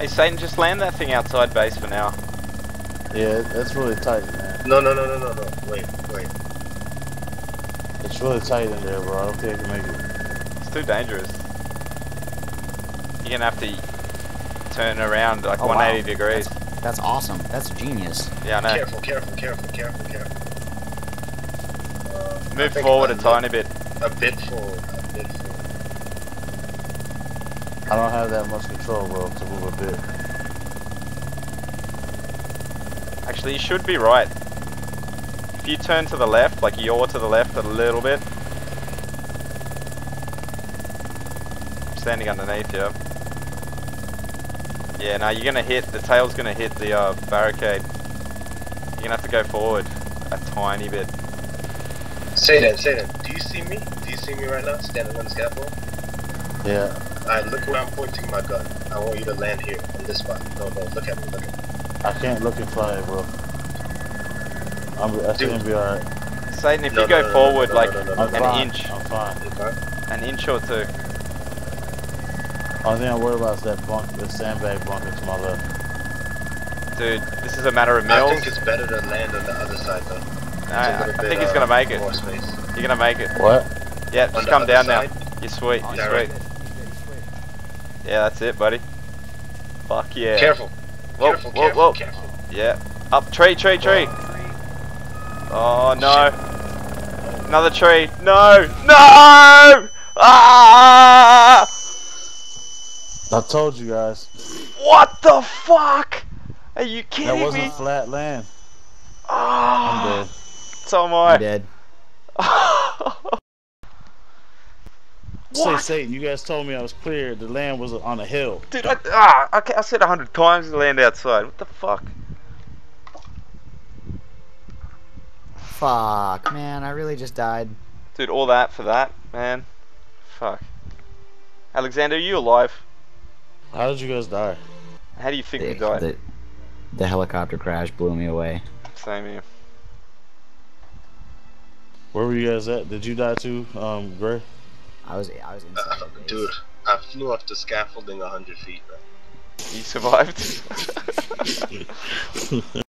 Hey Satan, just land that thing outside base for now. Yeah, that's really tight, man. No, no, no, no, no, no. Wait, wait. It's really tight in there, bro. I don't think I can make it. It's too dangerous. You're gonna have to turn around like Oh, 180 wow. degrees. That's awesome. That's genius. Yeah, I know. Careful, careful, careful, careful, careful. Uh, Move forward a I'm tiny bit. A bit forward, a bit forward. I don't have that much control, bro, to move a bit. Actually, you should be right. If you turn to the left, like yaw to the left a little bit. I'm standing underneath you. Yeah, now you're gonna hit, the tail's gonna hit the uh, barricade. You're gonna have to go forward a tiny bit. Say that, say that. Do you see me? Do you see me right now, standing on the scaffold? Yeah. Alright, look where I'm pointing my gun. I want you to land here, on this spot. No, no, look at me, look at me. I can't look and fly, bro. I'm, that's Dude. gonna be alright. Satan, if No, you go no, no, forward no, no, like no, no, no, I'm an fine. inch, I'm fine. Okay? an inch or two. Only thing I worry about is that bunk, the sandbag bunker to my left. Dude, this is a matter of I think it's better to land on the other side though. It's a I, I little bit, think he's uh, gonna make it. More space. You're gonna make it. What? Yeah, On just come other down now. You're sweet, you're Direct. sweet. Yeah, that's it, buddy. Fuck yeah. Careful. Whoa, careful, whoa, careful, whoa. careful. Yeah. Up, tree, tree, tree. Oh no. Another tree. No! No! Ah! I told you guys. What the fuck? Are you kidding me? That kidding wasn't me? flat land. Oh, I'm dead. so am I. I'm dead. Say, what? Satan, you guys told me I was clear. The land was on a hill. Dude, I, ah, I, I said a hundred times to land outside. What the fuck? Fuck, man. I really just died. Dude, all that for that, man. Fuck. Alexander, are you alive? How did you guys die? How do you think The, we died? the, the helicopter crash blew me away. Same here. Where were you guys at? Did you die too, um, Gray? I was I was inside Uh, the base. dude, I flew off the scaffolding 100 feet, right? You survived?